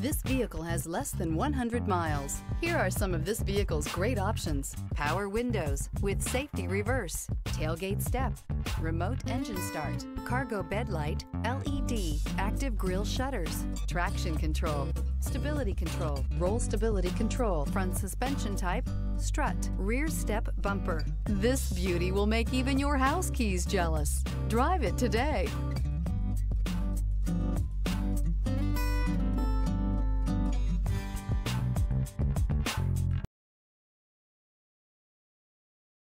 This vehicle has less than 100 miles. Here are some of this vehicle's great options. Power windows with safety reverse, tailgate step, remote engine start, cargo bed light, LED, active grille shutters, traction control, stability control, roll stability control, front suspension type, strut, rear step bumper. This beauty will make even your house keys jealous. Drive it today.